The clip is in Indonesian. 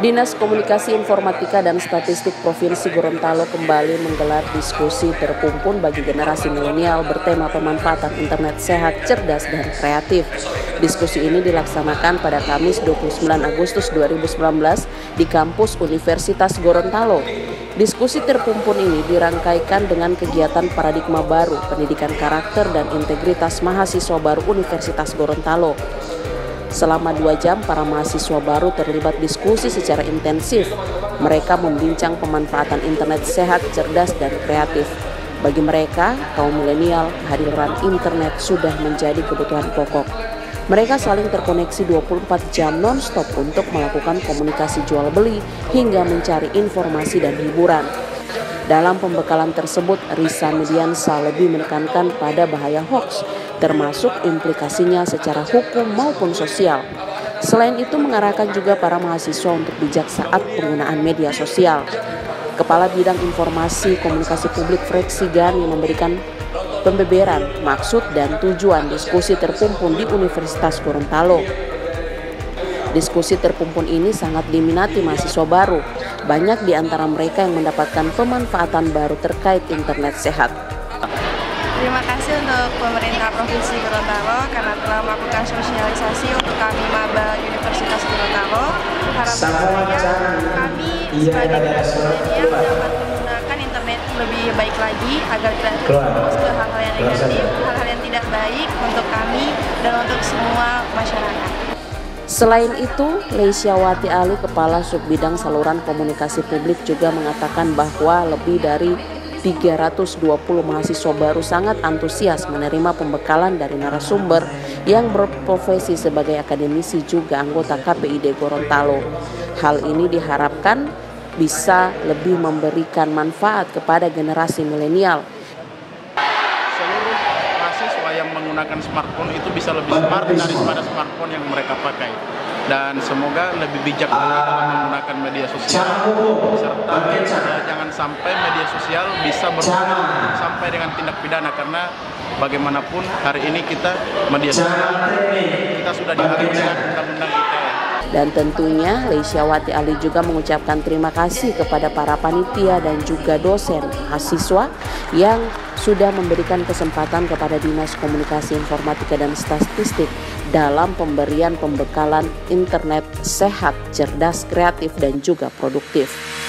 Dinas Komunikasi Informatika dan Statistik Provinsi Gorontalo kembali menggelar diskusi terkumpul bagi generasi milenial bertema pemanfaatan internet sehat, cerdas, dan kreatif. Diskusi ini dilaksanakan pada Kamis 29 Agustus 2019 di kampus Universitas Gorontalo. Diskusi terkumpul ini dirangkaikan dengan kegiatan paradigma baru, pendidikan karakter dan integritas mahasiswa baru Universitas Gorontalo. Selama dua jam, para mahasiswa baru terlibat diskusi secara intensif. Mereka membincang pemanfaatan internet sehat, cerdas, dan kreatif. Bagi mereka, kaum milenial, kehadiran internet sudah menjadi kebutuhan pokok. Mereka saling terkoneksi 24 jam non-stop untuk melakukan komunikasi jual beli hingga mencari informasi dan hiburan. Dalam pembekalan tersebut, Risa Mediansa lebih menekankan pada bahaya hoax, termasuk implikasinya secara hukum maupun sosial. Selain itu mengarahkan juga para mahasiswa untuk bijak saat penggunaan media sosial. Kepala Bidang Informasi Komunikasi Publik Freksi Gani memberikan pembeberan maksud dan tujuan diskusi terkumpul di Universitas Gorontalo. Diskusi terkumpul ini sangat diminati mahasiswa baru. Banyak di antara mereka yang mendapatkan pemanfaatan baru terkait internet sehat. Terima kasih untuk pemerintah Provinsi Gorontalo karena telah melakukan sosialisasi untuk kami maba Universitas Gorontalo. Harapannya kami sebagai generasi milenial dapat menggunakan internet lebih baik lagi agar tidak terjerumus ke hal-hal yang negatif, hal-hal yang tidak baik untuk kami dan untuk semua masyarakat. Selain itu, Leisyawati Ali, Kepala Subbidang Saluran Komunikasi Publik juga mengatakan bahwa lebih dari 320 mahasiswa baru sangat antusias menerima pembekalan dari narasumber yang berprofesi sebagai akademisi juga anggota KPID Gorontalo. Hal ini diharapkan bisa lebih memberikan manfaat kepada generasi milenial. Yang menggunakan smartphone itu bisa lebih smart daripada smartphone yang mereka pakai. Dan semoga lebih bijak dalam menggunakan media sosial. Serta jangan sampai media sosial bisa berujung sampai dengan tindak pidana karena bagaimanapun hari ini kita media sosial kita sudah diatur dengan undang-undang ITE dan tentunya Leisyawati Ali juga mengucapkan terima kasih kepada para panitia dan juga dosen mahasiswa yang sudah memberikan kesempatan kepada Dinas Komunikasi Informatika dan Statistik dalam pemberian pembekalan internet sehat, cerdas, kreatif, dan juga produktif.